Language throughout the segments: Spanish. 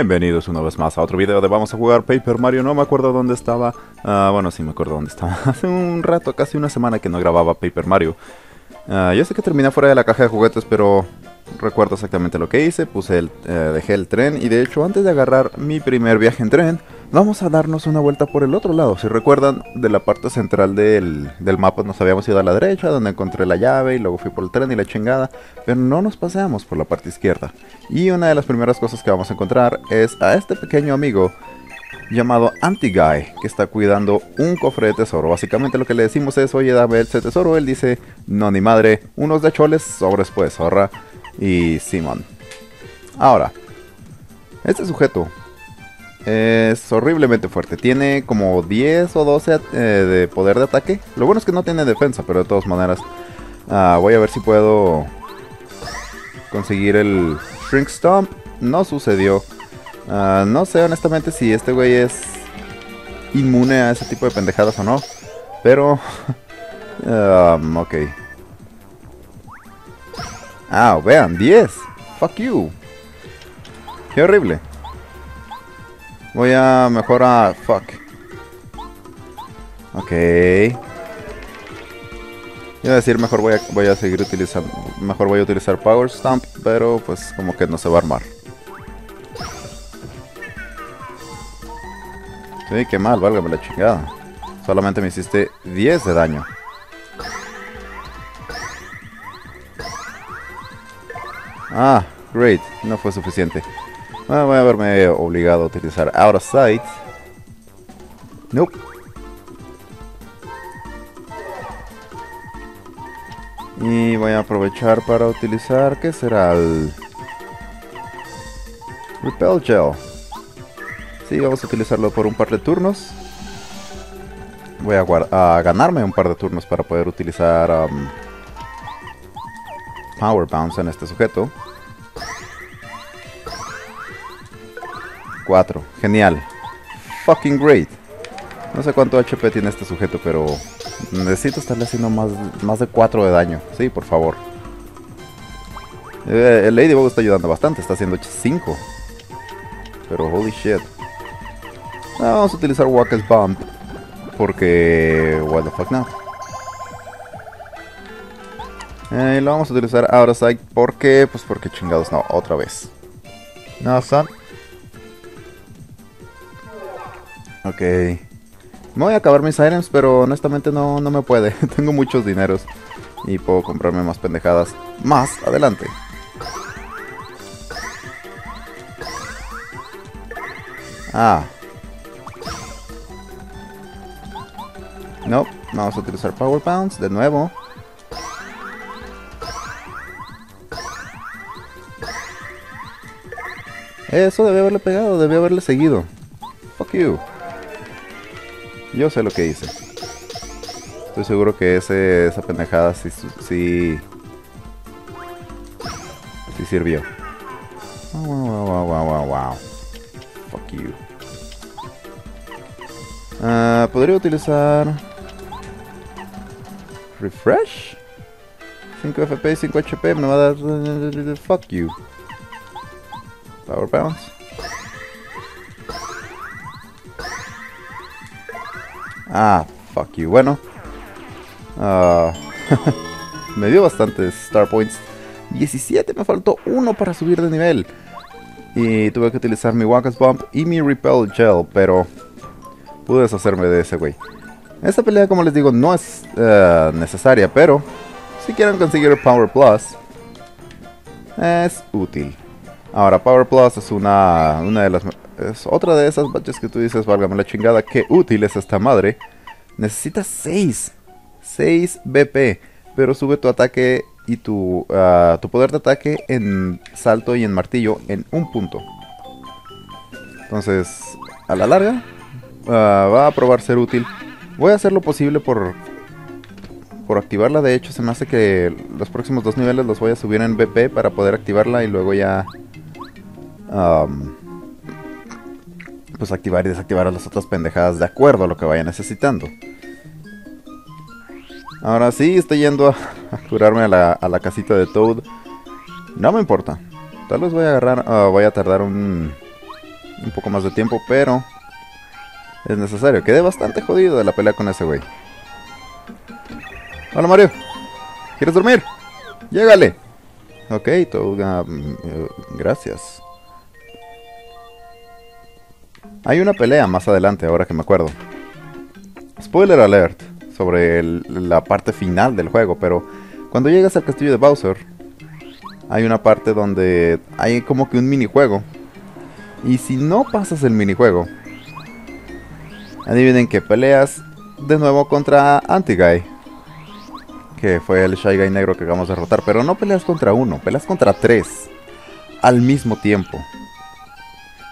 Bienvenidos una vez más a otro video de vamos a jugar Paper Mario, no me acuerdo dónde estaba, ah, bueno sí me acuerdo dónde estaba, hace un rato, casi una semana que no grababa Paper Mario. Ah, yo sé que terminé fuera de la caja de juguetes, pero recuerdo exactamente lo que hice, puse el, eh, dejé el tren y de hecho antes de agarrar mi primer viaje en tren, vamos a darnos una vuelta por el otro lado. Si recuerdan, de la parte central del, del, mapa nos habíamos ido a la derecha, donde encontré la llave y luego fui por el tren y la chingada, pero no nos paseamos por la parte izquierda. Y una de las primeras cosas que vamos a encontrar es a este pequeño amigo llamado Anti-Guy, que está cuidando un cofre de tesoro. Básicamente lo que le decimos es, oye, dame ese tesoro. Él dice, no, ni madre, unos de choles, sobres pues, ahorra y Simon. Ahora, este sujeto es horriblemente fuerte. Tiene como 10 o 12 eh, de poder de ataque. Lo bueno es que no tiene defensa, pero de todas maneras. Uh, voy a ver si puedo conseguir el Shrink Stomp. No sucedió. Uh, no sé honestamente si este güey es inmune a ese tipo de pendejadas o no. Pero... um, ok. Ah, vean, 10. Fuck you. Qué horrible. Voy a mejor a... Fuck. Ok. Iba a decir mejor voy a, voy a seguir utilizando... Mejor voy a utilizar Power Stamp, pero pues como que no se va a armar. Sí, qué mal, válgame la chingada. Solamente me hiciste 10 de daño. Ah, great. No fue suficiente. Bueno, voy a haberme obligado a utilizar Out of Sight. Nope. Y voy a aprovechar para utilizar, ¿qué será? El Repel Gel. Sí, vamos a utilizarlo por un par de turnos. Voy a, a ganarme un par de turnos para poder utilizar um, Power Bounce en este sujeto. 4. Genial. Fucking great. No sé cuánto HP tiene este sujeto, pero necesito estarle haciendo más, más de 4 de daño. Sí, por favor. Eh, el Ladybug está ayudando bastante, está haciendo 5. Pero holy shit. Ah, vamos a utilizar Walker's Bump. Porque... What the fuck now. Eh, lo vamos a utilizar Out of Sight. ¿Por qué? Pues porque chingados no, otra vez. No, son. Ok. Me voy a acabar mis items, pero honestamente no, no me puede. Tengo muchos dineros. Y puedo comprarme más pendejadas. Más adelante. Ah. No, vamos a utilizar Power Pounds de nuevo. Eso debe haberle pegado, debe haberle seguido. Fuck you. Yo sé lo que hice. Estoy seguro que ese, esa pendejada sí, sí, sí sirvió. Wow, wow, wow, wow, wow, wow. Fuck you. Uh, Podría utilizar... Refresh. 5 FP, 5 HP, me va a dar... Fuck you. Power Bounce. Ah, fuck you. Bueno. Uh, me dio bastantes Star Points. 17, me faltó uno para subir de nivel. Y tuve que utilizar mi Wakas Bump y mi Repel Gel, pero pude deshacerme de ese güey. Esta pelea, como les digo, no es uh, necesaria, pero si quieren conseguir Power Plus, es útil. Ahora, Power Plus es una, una de las... Es otra de esas badges que tú dices, válgame la chingada, qué útil es esta madre. Necesitas 6. 6 BP. Pero sube tu ataque y tu, uh, tu poder de ataque en salto y en martillo en un punto. Entonces, a la larga, uh, va a probar ser útil. Voy a hacer lo posible por, por activarla. De hecho, se me hace que los próximos dos niveles los voy a subir en BP para poder activarla y luego ya pues activar y desactivar a las otras pendejadas de acuerdo a lo que vaya necesitando. Ahora sí, estoy yendo a, curarme a la, casita de Toad. No me importa. Tal vez voy a agarrar, uh, voy a tardar un, un poco más de tiempo, pero es necesario. Quedé bastante jodido de la pelea con ese güey. Hola Mario, ¿quieres dormir? Llégale. Ok, Toga, mm, eh, gracias. Hay una pelea más adelante, ahora que me acuerdo. Spoiler alert sobre la parte final del juego, pero cuando llegas al castillo de Bowser, hay una parte donde hay como que un minijuego. Y si no pasas el minijuego, adivinen que peleas de nuevo contra Anti-Guy. Que fue el Shy Guy negro que acabamos de derrotar. Pero no peleas contra uno, peleas contra tres. Al mismo tiempo.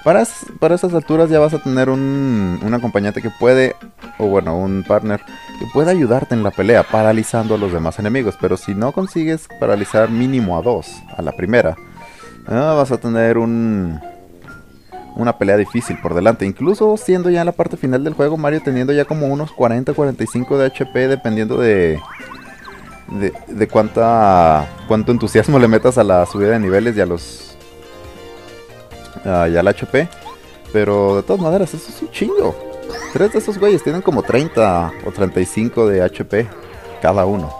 Para, para esas alturas ya vas a tener un, un acompañante que puede, o bueno, un partner que puede ayudarte en la pelea, paralizando a los demás enemigos. Pero si no consigues paralizar mínimo a dos, a la primera, ah, vas a tener un, una pelea difícil por delante. Incluso siendo ya en la parte final del juego, Mario teniendo ya como unos 40-45 de HP, dependiendo de, de, de, cuánta, cuánto entusiasmo le metas a la subida de niveles y a los uh, y al HP. Pero de todas maneras, eso es un chingo. Tres de esos güeyes tienen como 30 o 35 de HP cada uno.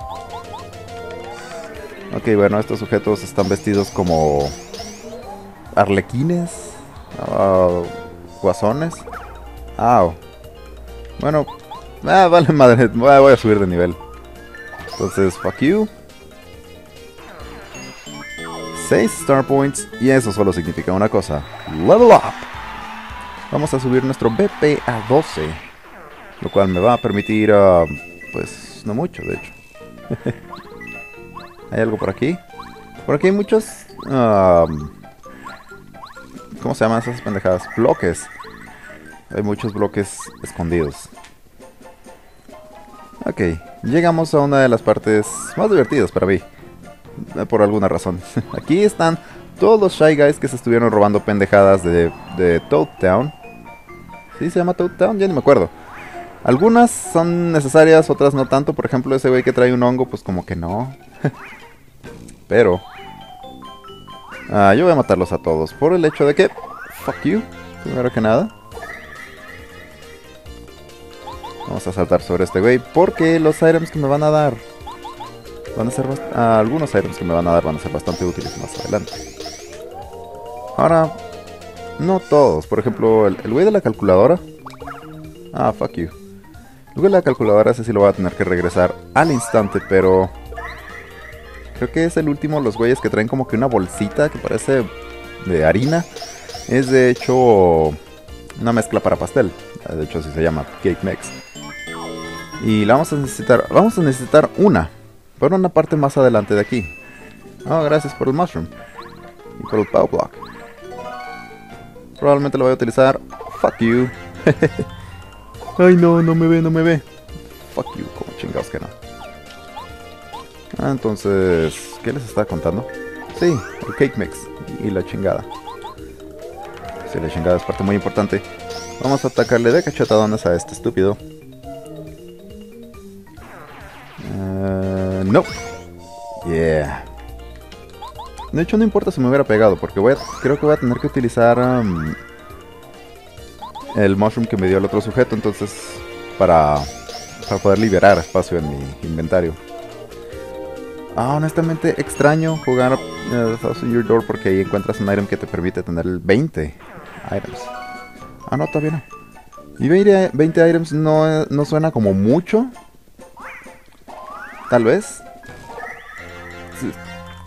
Ok, bueno, estos sujetos están vestidos como arlequines, uh, guasones. Ah, bueno, ah, vale madre, voy a subir de nivel. Entonces, fuck you. 6 Star Points y eso solo significa una cosa, Level Up. Vamos a subir nuestro BP a 12, lo cual me va a permitir, uh, pues, no mucho, de hecho. ¿Hay algo por aquí? Por aquí hay muchos... Um, ¿Cómo se llaman esas pendejadas? Bloques. Hay muchos bloques escondidos. Ok, llegamos a una de las partes más divertidas para mí. Por alguna razón. Aquí están todos los Shy Guys que se estuvieron robando pendejadas de, de Toad Town. ¿Sí se llama Toad Town? Ya ni me acuerdo. Algunas son necesarias, otras no tanto. Por ejemplo, ese güey que trae un hongo, pues como que no. Pero... Ah, yo voy a matarlos a todos por el hecho de que... Fuck you, primero que nada. Vamos a saltar sobre este güey porque los items que me van a dar van a ser algunos items que me van a dar van a ser bastante útiles más adelante. Ahora, no todos. Por ejemplo, el, güey de la calculadora. Ah, fuck you. El güey de la calculadora ese sí lo voy a tener que regresar al instante, pero... Creo que es el último los güeyes que traen como que una bolsita que parece de harina. Es de hecho una mezcla para pastel. De hecho así se llama, Cake Mix. Y la vamos a necesitar, vamos a necesitar una. Pero una parte más adelante de aquí. Oh, gracias por el mushroom. Y por el power block. Probablemente lo voy a utilizar. Fuck you. Ay, no, no me ve, no me ve. Fuck you, como chingados que no. Ah, entonces, ¿qué les estaba contando? Sí, el cake mix y la chingada. Sí, la chingada es parte muy importante. Vamos a atacarle de cachetadones a este estúpido. No. Yeah. De hecho, no importa si me hubiera pegado, porque voy a, creo que voy a tener que utilizar um, el mushroom que me dio el otro sujeto, entonces, para, para poder liberar espacio en mi inventario. Ah, honestamente, extraño jugar uh, Thousand Your Door porque ahí encuentras un item que te permite tener 20 items. Ah, no, todavía no. Y 20, 20 items no, no suena como mucho, Tal vez.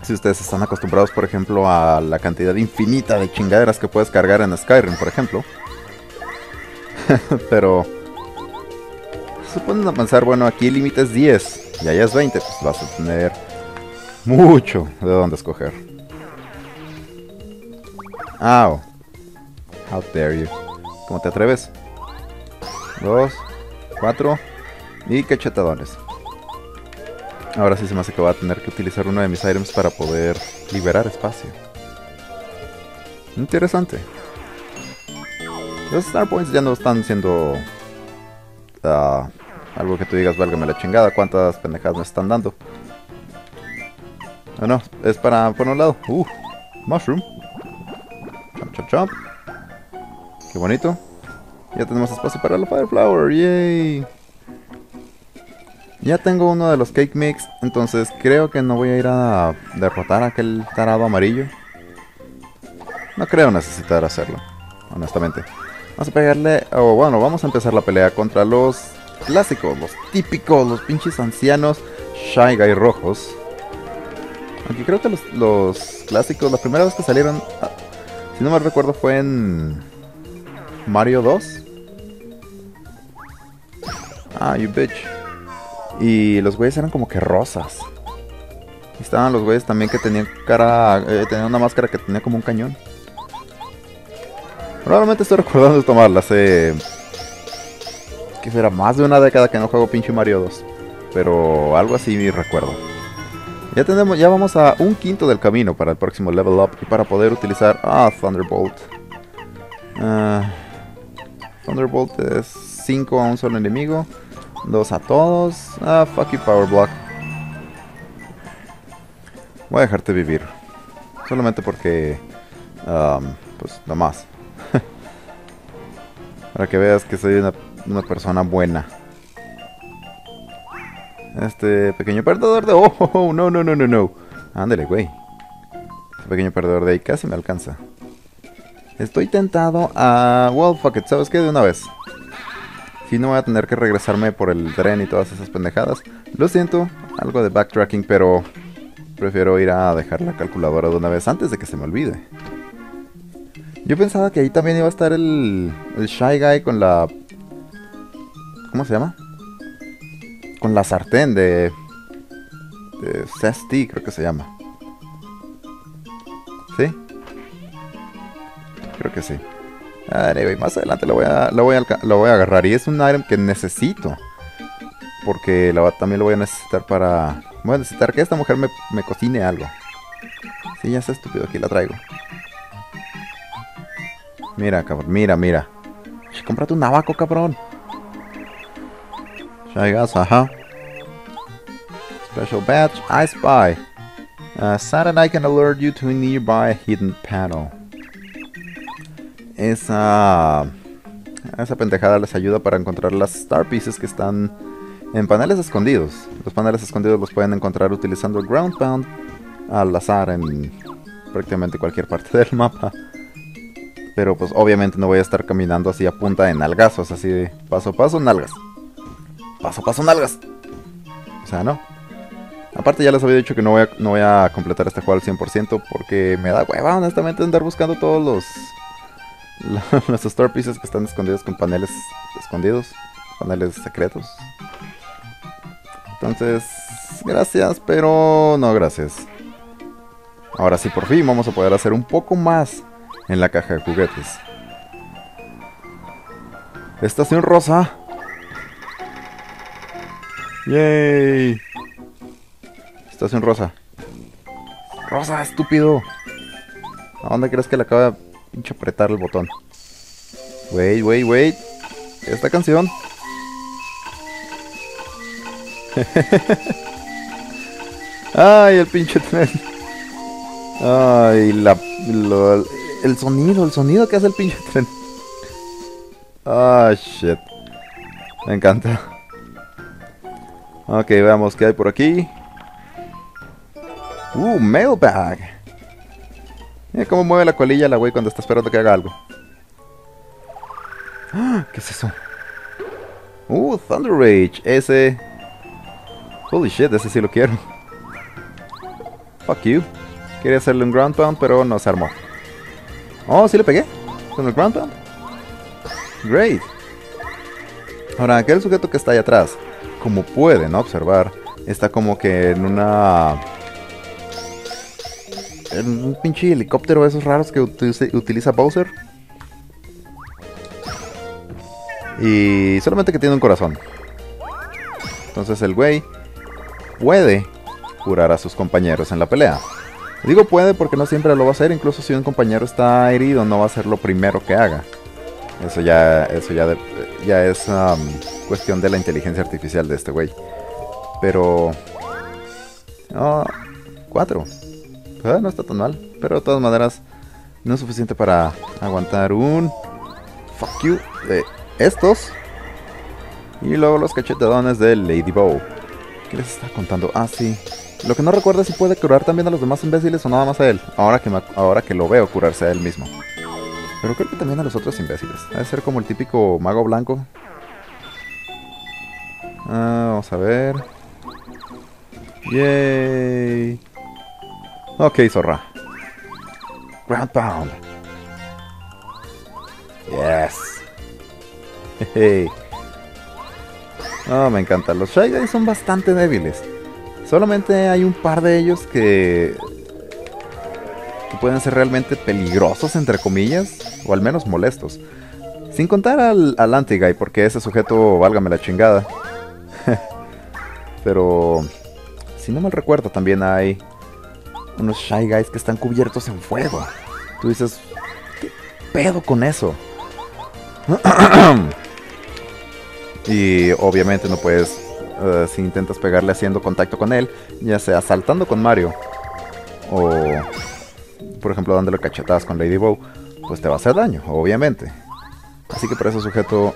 Si, ustedes están acostumbrados, por ejemplo, a la cantidad infinita de chingaderas que puedes cargar en Skyrim, por ejemplo. Pero... Se pueden a pensar, bueno, aquí el límite es 10 y allá es 20, pues vas a tener mucho de dónde escoger. Ow. How dare you. ¿Cómo te atreves? Dos, cuatro y cachetadones. Ahora sí se me hace que voy a tener que utilizar uno de mis items para poder liberar espacio. Interesante. Los Star Points ya no están siendo... Uh, algo que tú digas, válgame la chingada, cuántas pendejadas me están dando. No, no, es para por un lado. Uh, mushroom. Chomp, chomp, chomp. Qué bonito. Ya tenemos espacio para la Fire Flower. Yay. Ya tengo uno de los Cake Mix. Entonces creo que no voy a ir a derrotar a aquel tarado amarillo. No creo necesitar hacerlo. Honestamente. Vamos a pegarle... O bueno, vamos a empezar la pelea contra los clásicos. Los típicos. Los pinches ancianos. Shy Guy rojos. Aquí creo que los, los clásicos, la primera vez que salieron, ah, si no me recuerdo, fue en Mario 2. Ah, you bitch. Y los güeyes eran como que rosas. Estaban los güeyes también que tenían cara, eh, tenían una máscara que tenía como un cañón. Probablemente estoy recordando de tomarla hace... Que será más de una década que no juego pinche Mario 2. Pero algo así me recuerdo. Ya tenemos, ya vamos a un quinto del camino para el próximo level up y para poder utilizar ah Thunderbolt. Uh, Thunderbolt es 5 a un solo enemigo, 2 a todos. Ah, fuck you Power Block. Voy a dejarte vivir. Solamente porque um, pues nada más. para que veas que soy una, una persona buena. Este pequeño perdedor de... Oh, oh, oh, no, no, no, no, no. Ándale, güey. Este pequeño perdedor de ahí casi me alcanza. Estoy tentado a... Well, fuck it. ¿Sabes qué? De una vez. No voy a tener que regresarme por el tren y todas esas pendejadas. Lo siento. Algo de backtracking, pero... Prefiero ir a dejar la calculadora de una vez antes de que se me olvide. Yo pensaba que ahí también iba a estar el, el Shy Guy con la... ¿Cómo se llama? con la sartén de, de Cesti, creo que se llama. ¿Sí? Creo que sí. Más adelante lo voy, a, lo, voy a, lo voy a agarrar. Y es un item que necesito. Porque también lo voy a necesitar para... Voy a necesitar que esta mujer me, me cocine algo. Sí, ya está estúpido. Aquí la traigo. Mira, cabrón. Mira, mira. Cómprate un navaco, cabrón. Shy Gas, ajá. Special badge, I Spy. Uh, Saturday can alert you to a nearby hidden panel. Esa, esa pendejada les ayuda para encontrar las Star Pieces que están en paneles escondidos. Los paneles escondidos los pueden encontrar utilizando el Ground Pound al azar en prácticamente cualquier parte del mapa. Pero pues obviamente no voy a estar caminando así a punta de nalgazos, así de paso a paso, nalgas paso a paso nalgas. O sea, no. Aparte ya les había dicho que no voy a, no voy a completar este juego al 100% porque me da hueva honestamente andar buscando todos los... los store pieces que están escondidos con paneles escondidos. Paneles secretos. Entonces, gracias, pero no gracias. Ahora sí, por fin vamos a poder hacer un poco más en la caja de juguetes. Estación rosa. ¡Yay! Estación rosa. Rosa, estúpido. ¿A dónde crees que le acaba pinche apretar el botón? Wait, wait, wait. Esta canción. Ay, el pinche tren. Ay, la, el sonido, el sonido que hace el pinche tren. Ah, shit. Me encanta. Ok, veamos qué hay por aquí. Uh, mailbag. Mira cómo mueve la colilla la güey cuando está esperando que haga algo. ¡Ah! ¿Qué es eso? Uh, Thunder Rage. Ese... Holy shit, ese sí lo quiero. Fuck you. Quería hacerle un ground pound, pero no se armó. Oh, sí le pegué. Con el ground pound. Great. Ahora, aquel sujeto que está ahí atrás como pueden observar, está como que en una... Un pinche helicóptero de esos raros que utiliza Bowser. Y solamente que tiene un corazón. Entonces el güey puede curar a sus compañeros en la pelea. Digo puede porque no siempre lo va a hacer, incluso si un compañero está herido no va a ser lo primero que haga. Eso ya, eso ya, ya es cuestión de la inteligencia artificial de este güey. Pero... No, cuatro. Ah, no está tan mal. Pero de todas maneras, no es suficiente para aguantar un fuck you de estos. Y luego los cachetadones de Ladybow. ¿Qué les está contando? Ah, sí. Lo que no recuerdo es si puede curar también a los demás imbéciles o nada más a él. Ahora que, ahora que lo veo curarse a él mismo. Pero creo que también a los otros imbéciles. Debe ser como el típico mago blanco. Ah, vamos a ver. Yay. Ok, zorra. Ground Pound. Yes. Hey. Oh, me encanta. Los Shy Guys son bastante débiles. Solamente hay un par de ellos que... que pueden ser realmente peligrosos, entre comillas, o al menos molestos. Sin contar al, al Anti-Guy, porque ese sujeto, válgame la chingada. Pero... Si no mal recuerdo, también hay unos Shy Guys que están cubiertos en fuego. Tú dices, ¿qué pedo con eso? y obviamente no puedes, eh, si intentas pegarle haciendo contacto con él, ya sea saltando con Mario o, por ejemplo, dándole cachetadas con Lady Bow, pues te va a hacer daño, obviamente. Así que por ese sujeto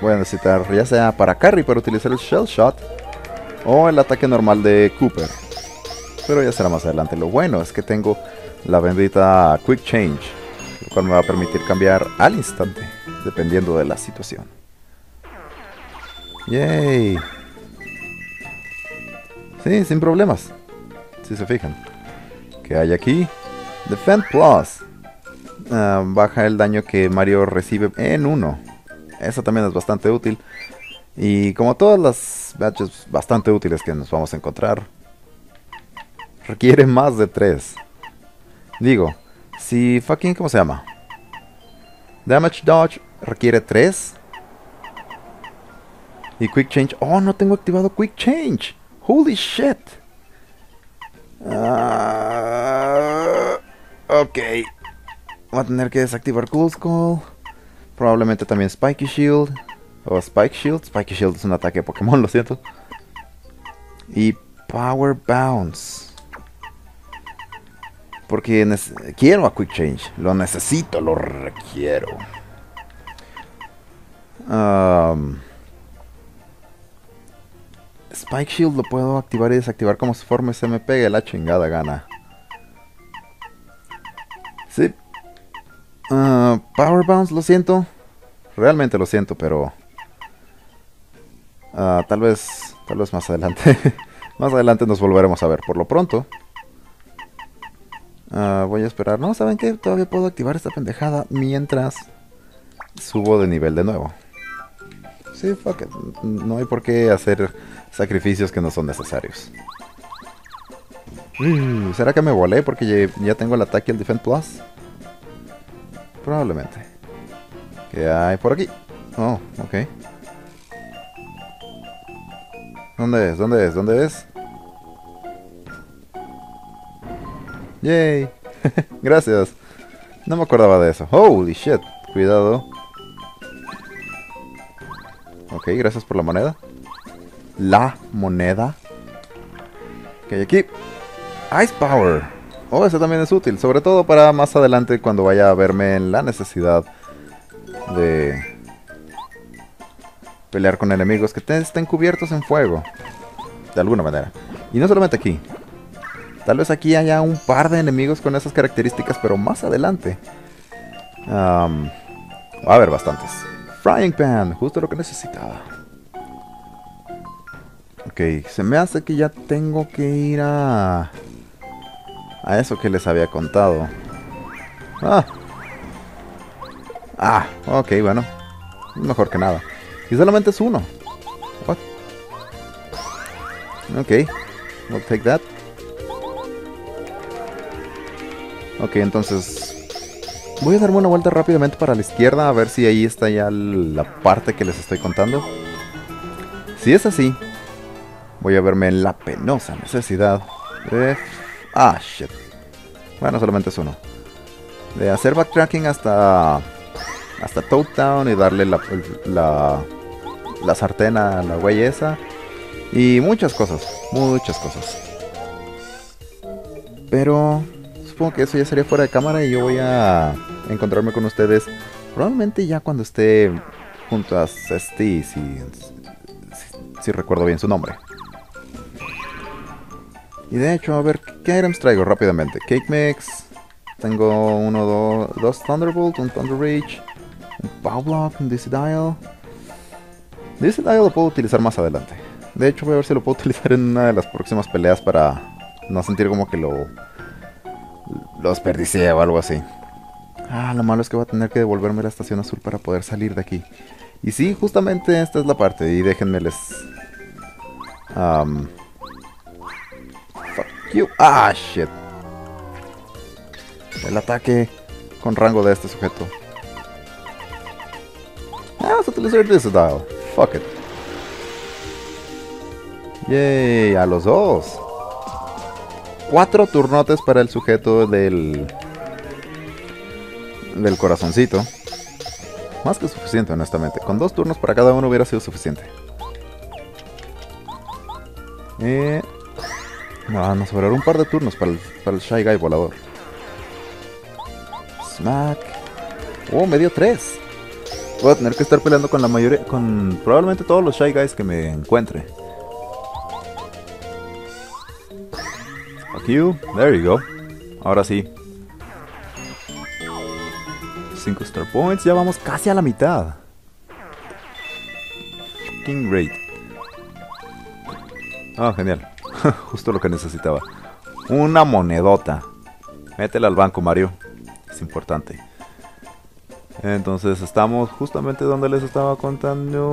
voy a necesitar, ya sea para carry, para utilizar el Shell Shot o el ataque normal de Cooper. Pero ya será más adelante. Lo bueno es que tengo la bendita Quick Change, lo cual me va a permitir cambiar al instante, dependiendo de la situación. Yay. Sí, sin problemas. Si se fijan. ¿Qué hay aquí? Defend Plus. Ah, baja el daño que Mario recibe en uno. Eso también es bastante útil. Y como todas las badges bastante útiles que nos vamos a encontrar, requiere más de tres. Digo, si fucking, ¿cómo se llama? Damage Dodge requiere tres. Y Quick Change. Oh, no tengo activado Quick Change. Holy shit. Uh, ok. Voy a tener que desactivar Cool Skull. Probablemente también Spiky Shield. O Spike Shield. Spiky Shield es un ataque de Pokémon, lo siento. Y Power Bounce. Porque quiero a Quick Change. Lo necesito, lo requiero. Spike Shield lo puedo activar y desactivar como se forme se me pegue la chingada gana. Sí. Uh, Power Bounce, lo siento. Realmente lo siento, pero... Uh, tal vez... Tal vez más adelante. más adelante nos volveremos a ver. Por lo pronto... Uh, voy a esperar. No, ¿saben qué? Todavía puedo activar esta pendejada mientras subo de nivel de nuevo. Sí, fuck it. No hay por qué hacer sacrificios que no son necesarios. Mm, ¿Será que me volé porque ya, tengo el ataque y el Defend Plus? Probablemente. ¿Qué hay por aquí? Oh, ok. ¿Dónde es? ¿Dónde es? ¿Dónde es? Yay. Gracias. No me acordaba de eso. Holy shit. Cuidado. Ok, gracias por la moneda la moneda. Hay aquí. Ice Power. Oh, eso también es útil. Sobre todo para más adelante cuando vaya a verme en la necesidad de pelear con enemigos que estén cubiertos en fuego. De alguna manera. Y no solamente aquí. Tal vez aquí haya un par de enemigos con esas características, pero más adelante. va a haber bastantes. Frying Pan, justo lo que necesitaba. Ok, se me hace que ya tengo que ir a... A eso que les había contado. Ah. Ah, ok, bueno. Mejor que nada. Y solamente es uno. What? Ok. We'll take that. Ok, entonces... Voy a darme una vuelta rápidamente para la izquierda a ver si ahí está ya la parte que les estoy contando. Si es así, voy a verme en la penosa necesidad de... Ah, shit. Bueno, solamente es uno. De hacer backtracking hasta... Hasta Toad y darle la, la, la sartén a la güey esa. Y muchas cosas, muchas cosas. Pero supongo que eso ya sería fuera de cámara y yo voy a encontrarme con ustedes Probablemente ya cuando esté junto a Cesti, si, si, recuerdo bien su nombre. Y de hecho, a ver, ¿qué items traigo rápidamente? Cake Mix. Tengo uno, dos, dos Thunderbolt, un Thunder Rage, un Power Block, un Dizzy Dial. Dizzy Dial lo puedo utilizar más adelante. De hecho, voy a ver si lo puedo utilizar en una de las próximas peleas para no sentir como que lo, lo desperdicié o algo así. Ah, lo malo es que voy a tener que devolverme a la estación azul para poder salir de aquí. Y sí, justamente esta es la parte. Y déjenme les... Fuck you. Ah, shit. El ataque con rango de este sujeto. Ah, vamos a utilizar Dial. Fuck it. Yay, a los dos. Cuatro turnotes para el sujeto del del corazoncito. Más que suficiente, honestamente. Con dos turnos para cada uno hubiera sido suficiente. Eh, no, nos sobraron un par de turnos para el, para el Shy Guy volador. Smack. Oh, me dio tres. Voy a tener que estar peleando con la mayoría, con probablemente todos los Shy Guys que me encuentre. Fuck you. There you go. Ahora sí, 5 Star Points. Ya vamos casi a la mitad. King Raid. Ah, genial. Justo lo que necesitaba. Una monedota. Métela al banco, Mario. Es importante. Entonces estamos justamente donde les estaba contando.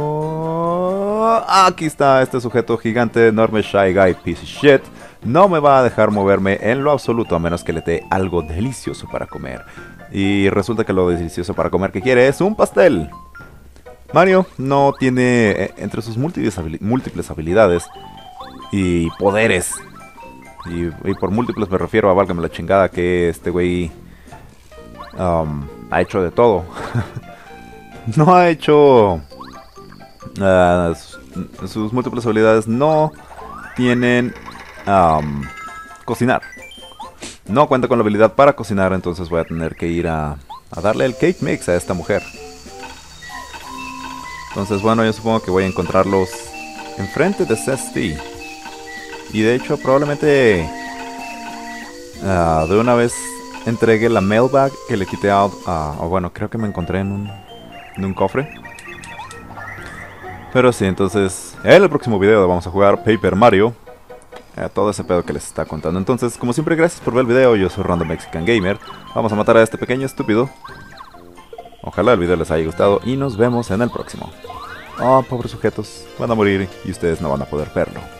Aquí está este sujeto gigante, enorme, shy guy, piece of shit. No me va a dejar moverme en lo absoluto a menos que le dé algo delicioso para comer. Y resulta que lo delicioso para comer que quiere es un pastel. Mario no tiene eh, entre sus múltiples, habilidades y poderes. Y, por múltiples me refiero a válgame la chingada que este güey um, ha hecho de todo. no ha hecho... Uh, sus múltiples habilidades no tienen cocinar. No cuenta con la habilidad para cocinar, entonces voy a tener que ir a, darle el cake mix a esta mujer. Entonces, bueno, yo supongo que voy a encontrarlos enfrente de Cesti. Y de hecho, probablemente ah, de una vez entregue la mailbag que le quité a... o bueno, creo que me encontré en un, en un cofre. Pero sí, entonces, en el próximo video vamos a jugar Paper Mario todo ese pedo que les está contando. Entonces, como siempre, gracias por ver el video. Yo soy Random Mexican Gamer. Vamos a matar a este pequeño estúpido. Ojalá el video les haya gustado y nos vemos en el próximo. Oh, pobres sujetos, van a morir y ustedes no van a poder verlo.